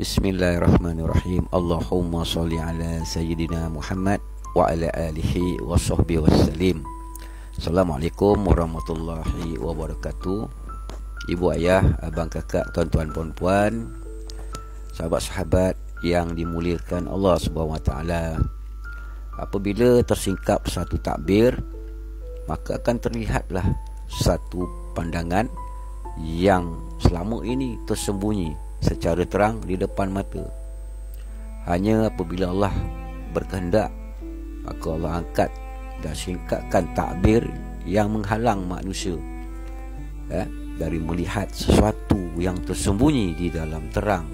Bismillahirrahmanirrahim. Allahumma salli ala sayyidina Muhammad wa ala alihi wa sahbihi wassalim. Assalamualaikum warahmatullahi wabarakatuh. Ibu ayah, abang kakak, tuan-tuan puan-puan, sahabat-sahabat yang dimuliakan Allah wa taala. Apabila tersingkap satu takbir, maka akan terlihatlah satu pandangan yang selama ini tersembunyi secara terang di depan mata. Hanya apabila Allah berkehendak, maka Allah angkat dan singkatkan takbir yang menghalang manusia eh, dari melihat sesuatu yang tersembunyi di dalam terang.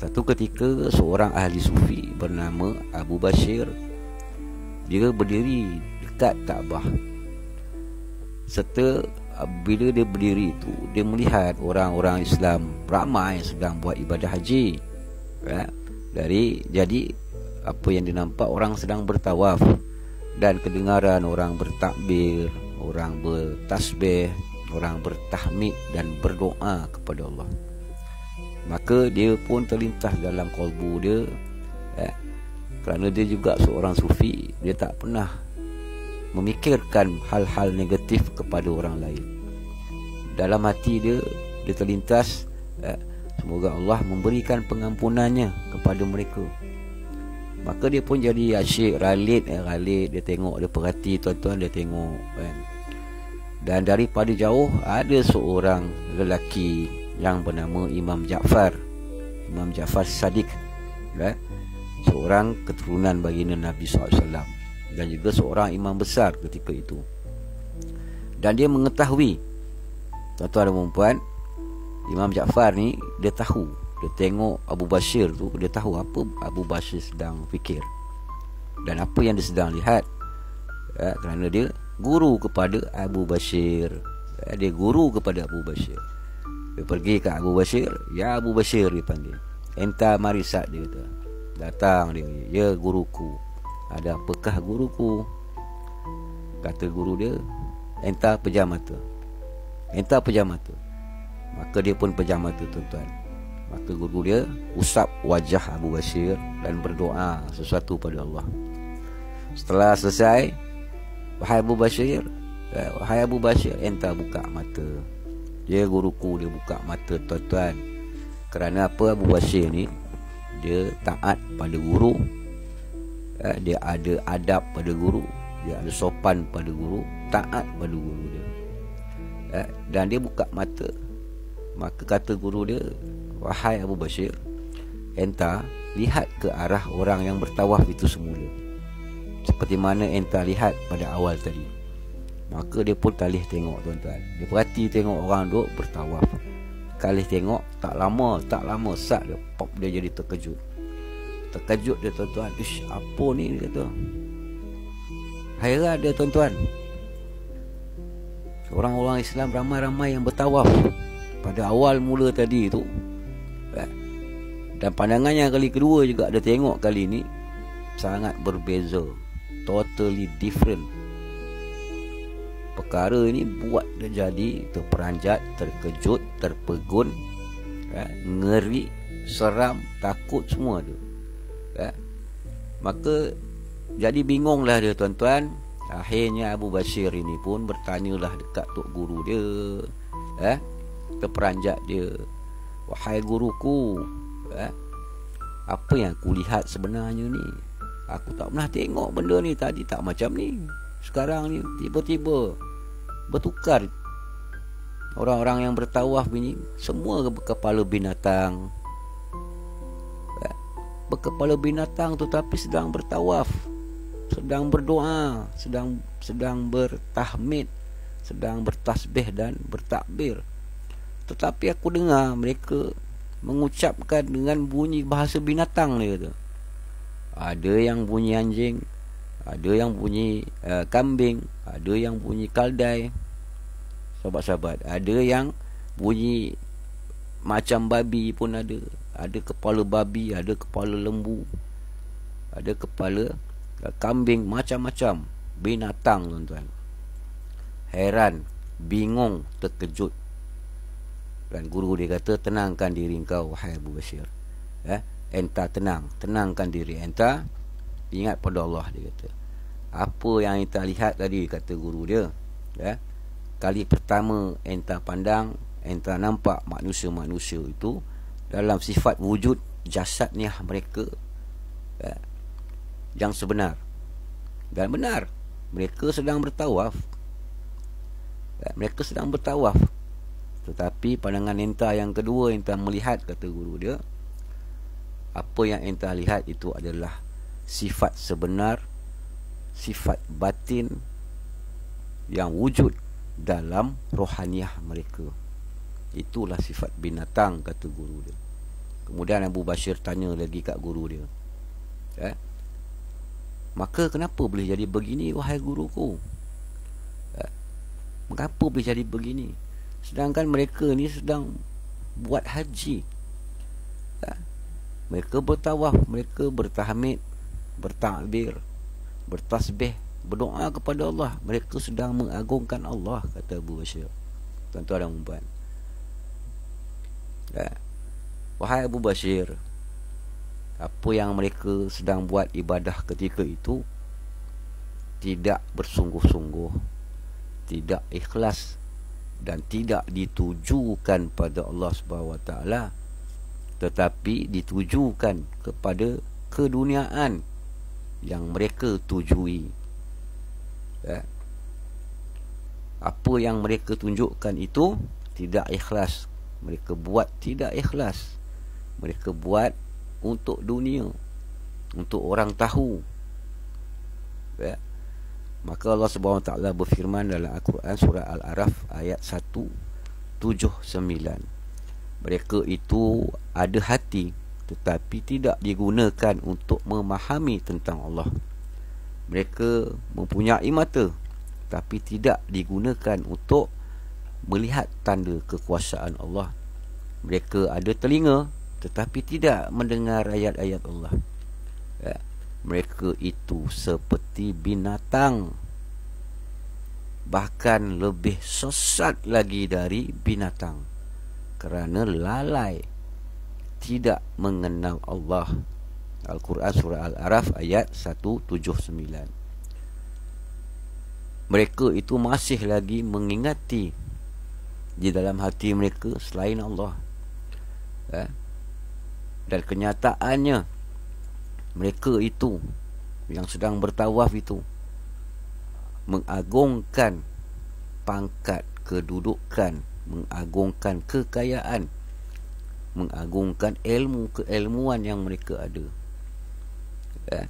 Satu ketika seorang ahli sufi bernama Abu Bashir dia berdiri dekat Kaabah serta bila dia berdiri itu dia melihat orang-orang Islam ramai yang sedang buat ibadah haji. Ya dari jadi apa yang dinampak orang sedang bertawaf dan kedengaran orang bertakbir orang bertasbih orang bertahmid dan berdoa kepada Allah. Maka dia pun terlintas dalam kalbu dia ya, kerana dia juga seorang sufi dia tak pernah memikirkan hal-hal negatif kepada orang lain. Dalam hati dia dia terlintas eh, semoga Allah memberikan pengampunannya kepada mereka. Maka dia pun jadi asyik ralit eh, ralit. Dia tengok dia perhati tuan-tuan dia tengok kan. Dan daripada jauh ada seorang lelaki yang bernama Imam Ja'far. Imam Ja'far Sadiq eh, seorang keturunan baginda Nabi SAW dan juga seorang imam besar ketika itu. Dan dia mengetahui Tuan-tuan dan perempuan Imam Jaafar ni Dia tahu Dia tengok Abu Bashir tu Dia tahu apa Abu Bashir sedang fikir. Dan apa yang dia sedang lihat ya, Kerana dia Guru kepada Abu Bashir. Ya, Dia guru kepada Abu Bashir. Dia pergi ke Abu Bashir Ya Abu Bashir dia panggil. Entah marisat dia kata. Datang dia Ya guruku Ada apakah guruku? Kata guru dia Entah pejam mata. Entah pejam mata. Maka dia pun pejam mata tuan-tuan. Maka guru dia usap wajah Abu Bashir Dan berdoa sesuatu pada Allah. Setelah selesai Wahai Abu Bashir eh, Wahai Abu Bashir Entah buka mata. Dia guruku dia buka mata tuan-tuan. Kerana apa Abu Bashir ni Dia taat pada guru eh, Dia ada adab pada guru. Dia ada sopan pada guru Taat pada guru dia. Eh, dan dia buka mata. Maka kata guru dia wahai Abu Bashir enta lihat ke arah orang yang bertawaf itu semula. Seperti mana enta lihat pada awal tadi. Maka dia pun talih tengok tuan-tuan. Dia perhati tengok orang duk bertawaf. Kali tengok tak lama tak lama sak dia pop dia jadi terkejut terkejut dia tuan-tuan. Ish apa ni dia kata. Hairan dia tuan-tuan. Orang-orang Islam ramai-ramai yang bertawaf pada awal mula tadi tu. Eh, dan pandangannya kali kedua juga ada tengok kali ni sangat berbeza. Totally different. Perkara ini buat dia jadi terperanjat terkejut terpegun. Eh, ngeri seram takut semua tu eh. maka jadi bingunglah dia tuan-tuan Akhirnya Abu Bashir ini pun bertanyalah dekat tok guru dia. Eh? Terperanjat dia. Wahai guruku, eh? Apa yang aku lihat sebenarnya ni? Aku tak pernah tengok benda ni tadi tak macam ni. Sekarang ni tiba-tiba bertukar orang-orang yang bertawaf ini semua berkepala binatang. Berkepala binatang tetapi sedang bertawaf sedang berdoa, sedang sedang bertahmid, sedang bertasbih dan bertakbir. Tetapi aku dengar mereka mengucapkan dengan bunyi bahasa binatang dia kata. Ada yang bunyi anjing, ada yang bunyi uh, kambing, ada yang bunyi kaldai. Sahabat-sahabat, ada yang bunyi macam babi pun ada. Ada kepala babi, ada kepala lembu. Ada kepala kambing macam-macam. Binatang tuan-tuan. Heran bingung terkejut. Dan guru dia kata tenangkan diri kau wahai Abu Bashir. Ya enta tenang tenangkan diri enta. Ingat pada Allah dia kata. Apa yang enta lihat tadi kata guru dia ya kali pertama enta pandang enta nampak manusia-manusia itu dalam sifat wujud jasadnya mereka ya, yang sebenar. Dan benar mereka sedang bertawaf. Ya, mereka sedang bertawaf. Tetapi pandangan enta yang kedua enta melihat kata guru dia apa yang enta lihat itu adalah sifat sebenar sifat batin yang wujud dalam rohaniah mereka itulah sifat binatang kata guru dia kemudian Abu Bashir tanya lagi kat guru dia eh? maka kenapa boleh jadi begini wahai guruku eh? mengapa boleh jadi begini Sedangkan mereka ni sedang buat haji. Ha? Mereka bertawaf, mereka bertahmid, bertakbir, bertasbih, berdoa kepada Allah. Mereka sedang mengagungkan Allah, kata Abu Bashir. Tuan-tuan dan puan. Ha? Wahai Abu Bashir, apa yang mereka sedang buat ibadah ketika itu tidak bersungguh-sungguh, tidak ikhlas dan tidak ditujukan pada Allah Taala tetapi ditujukan kepada keduniaan yang mereka tujui ya. apa yang mereka tunjukkan itu tidak ikhlas mereka buat tidak ikhlas mereka buat untuk dunia untuk orang tahu ya Maka Allah Taala berfirman dalam Al-Quran surah Al-Araf ayat 179. Mereka itu ada hati tetapi tidak digunakan untuk memahami tentang Allah. Mereka mempunyai mata tapi tidak digunakan untuk melihat tanda kekuasaan Allah. Mereka ada telinga tetapi tidak mendengar ayat-ayat Allah. Ya mereka itu seperti binatang bahkan lebih sesat lagi dari binatang kerana lalai tidak mengenal Allah Al-Quran surah Al-Araf ayat 179 mereka itu masih lagi mengingati di dalam hati mereka selain Allah eh? dan kenyataannya mereka itu yang sedang bertawaf itu mengagungkan pangkat kedudukan mengagungkan kekayaan mengagungkan ilmu keilmuan yang mereka ada ya.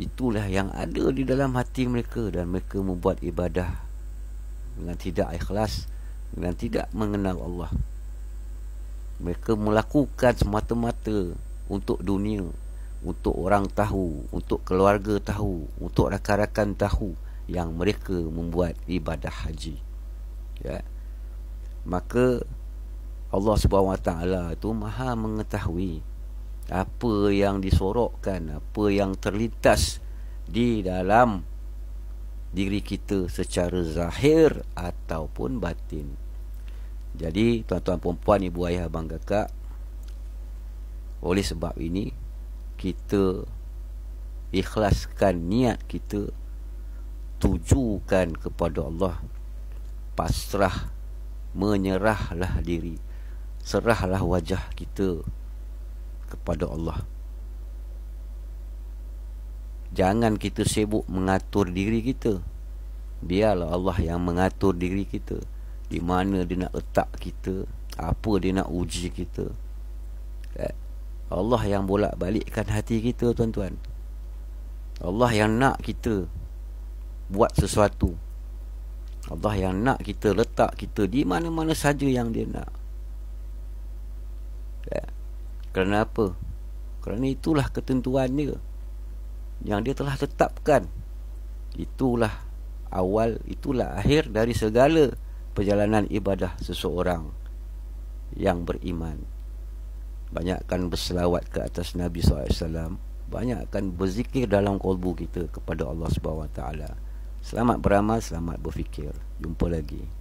itulah yang ada di dalam hati mereka dan mereka membuat ibadah dengan tidak ikhlas dengan tidak mengenal Allah mereka melakukan semata-mata untuk dunia untuk orang tahu, untuk keluarga tahu, untuk rakan-rakan tahu yang mereka membuat ibadah haji. Ya. Maka Allah Taala itu Maha mengetahui apa yang disorokkan, apa yang terlintas di dalam diri kita secara zahir ataupun batin. Jadi tuan-tuan puan-puan, ibu ayah abang kakak oleh sebab ini kita ikhlaskan niat kita tujukan kepada Allah pasrah menyerahlah diri serahlah wajah kita kepada Allah jangan kita sibuk mengatur diri kita biarlah Allah yang mengatur diri kita di mana dia nak letak kita apa dia nak uji kita eh? Allah yang bolak balikkan hati kita tuan-tuan Allah yang nak kita Buat sesuatu Allah yang nak kita letak kita Di mana-mana saja yang dia nak ya. Kerana apa? Kerana itulah ketentuan dia Yang dia telah tetapkan. Itulah awal Itulah akhir dari segala Perjalanan ibadah seseorang Yang beriman. Banyakkan berselawat ke atas Nabi SAW banyakkan berzikir dalam kolbu kita kepada Allah SWT selamat beramal selamat berfikir. Jumpa lagi